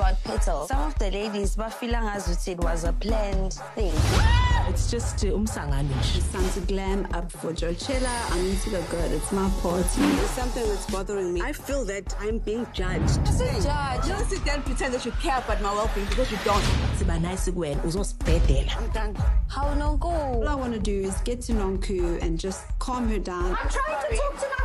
about petal. Some of the ladies, Bafila Ngazuti, it was a planned thing. It's just uh, umsangano. It's time to glam up for Coachella. I'm into the good. It's my party. There's something that's bothering me. I feel that I'm being judged. Just a judge, Don't sit there and pretend that you care about my well-being because you don't. Siba nice kuwena uzosibhedela. I'm done. how All? I want to do is get to Nonku and just calm her down. I'm trying to talk to my